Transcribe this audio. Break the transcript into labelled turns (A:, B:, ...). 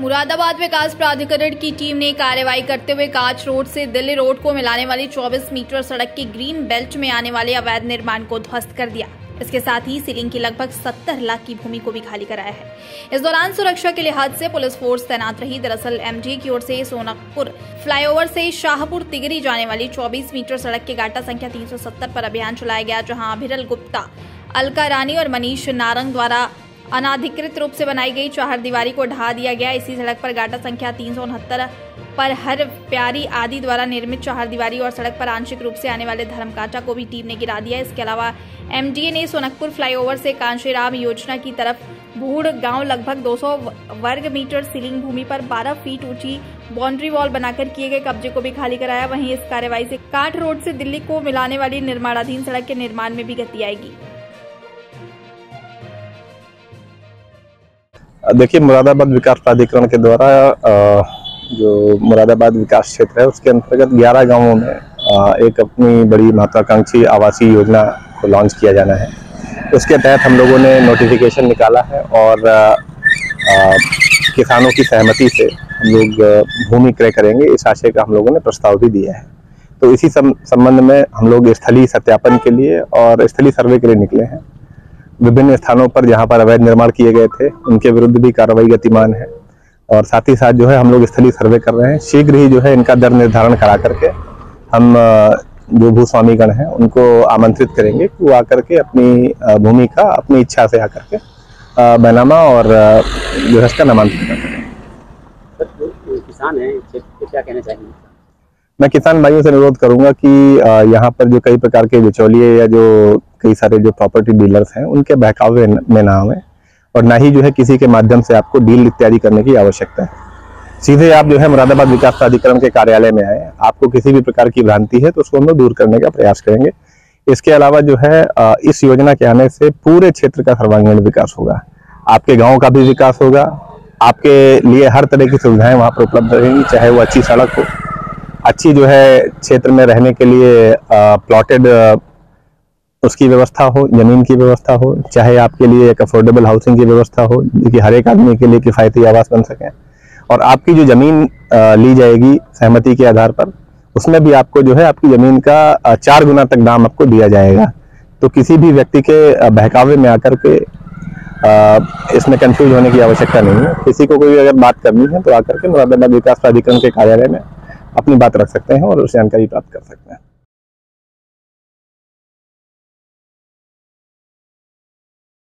A: मुरादाबाद विकास प्राधिकरण की टीम ने कार्रवाई करते हुए कांच रोड से दिल्ली रोड को मिलाने वाली 24 मीटर सड़क के ग्रीन बेल्ट में आने वाले अवैध निर्माण को ध्वस्त कर दिया। इसके साथ ही सीलिंग की लगभग 70 लाख की भूमि को भी खाली कराया है। इस दौरान सुरक्षा के लिहाज से पुलिस फोर्स तैनात रही। दरअसल एमजी की ओर से सोनकपुर फ्लाईओवर से शाहपुर तिगरी जाने वाली 24 मीटर सड़क के गाटा संख्या 370 पर अभियान चलाया गया, जहाँ अभिरल गुप्ता, अलका रानी और मनीष नारंग द्वारा अनाधिकृत रूप से बनाई गई चौहर दीवारी को ढा दिया गया। इसी सड़क पर गाटा संख्या तीन पर हर प्यारी आदि द्वारा निर्मित चौहर दीवारी और सड़क पर आंशिक रूप से आने वाले धर्मकांटा को भी टीम ने गिरा दिया। इसके अलावा एमडीए ने सोनकपुर फ्लाईओवर से कांशीराम योजना की तरफ़ भूड़ गाँव लगभग 200 वर्ग मीटर सीलिंग भूमि पर 12 फीट ऊँची बाउंड्री वॉल बनाकर किए गए कब्जे को भी खाली कराया। वहीं इस कार्रवाई से काठ रोड से दिल्ली को मिलाने वाली निर्माणाधीन सड़क के निर्माण में भी गति आएगी।
B: देखिए, मुरादाबाद विकास प्राधिकरण के द्वारा जो मुरादाबाद विकास क्षेत्र है, उसके अंतर्गत 11 गाँवों में एक अपनी बड़ी महत्वाकांक्षी आवासीय योजना को लॉन्च किया जाना है। उसके तहत हम लोगों ने नोटिफिकेशन निकाला है और किसानों की सहमति से हम लोग भूमि क्रय करेंगे। इस आशय का हम लोगों ने प्रस्ताव भी दिया है। तो इसी संबंध में हम लोग स्थलीय सत्यापन के लिए और स्थलीय सर्वे के लिए निकले हैं। विभिन्न स्थानों पर जहाँ पर अवैध निर्माण किए गए थे उनके विरुद्ध भी कार्रवाई गतिमान है। और साथ ही साथ जो है हम लोग स्थलीय सर्वे कर रहे हैं। शीघ्र ही जो है इनका दर निर्धारण करा करके हम जो भूस्वामीगण हैं उनको आमंत्रित करेंगे कि वो आकर के अपनी भूमि का अपनी इच्छा से आकर के बैनामा और जो है इसका नामांतरण
C: करें किसान है क्या कहना चाहेंगे?
B: मैं किसान भाइयों से अनुरोध करूँगा कि यहाँ पर जो कई प्रकार के बिचौलिए या जो कई सारे जो प्रॉपर्टी डीलर्स हैं, उनके बहकावे में ना आवे और ना ही जो है किसी के माध्यम से आपको डील इत्यादि करने की आवश्यकता है। सीधे आप जो है मुरादाबाद विकास प्राधिकरण के कार्यालय में आए, आपको किसी भी प्रकार की भ्रांति है तो उसको हम लोग दूर करने का प्रयास करेंगे। इसके अलावा जो है इस योजना के आने से पूरे क्षेत्र का सर्वांगीण विकास होगा। आपके गाँव का भी विकास होगा। आपके लिए हर तरह की सुविधाएँ वहाँ पर उपलब्ध रहेंगी, चाहे वो अच्छी सड़क हो। अच्छी जो है क्षेत्र में रहने के लिए प्लॉटेड उसकी व्यवस्था हो, ज़मीन की व्यवस्था हो, चाहे आपके लिए एक अफोर्डेबल हाउसिंग की व्यवस्था हो जो कि हर एक आदमी के लिए किफ़ायती आवास बन सके। और आपकी जो ज़मीन ली जाएगी सहमति के आधार पर, उसमें भी आपको जो है, आपकी ज़मीन का चार गुना तक दाम आपको दिया जाएगा। तो किसी भी व्यक्ति के बहकावे में आकर के इसमें कंफ्यूज होने की आवश्यकता नहीं है। किसी को कोई अगर बात करनी है तो आकर के मुरादाबाद विकास प्राधिकरण के कार्यालय में अपनी बात रख सकते हैं और उस जानकारी प्राप्त कर सकते हैं।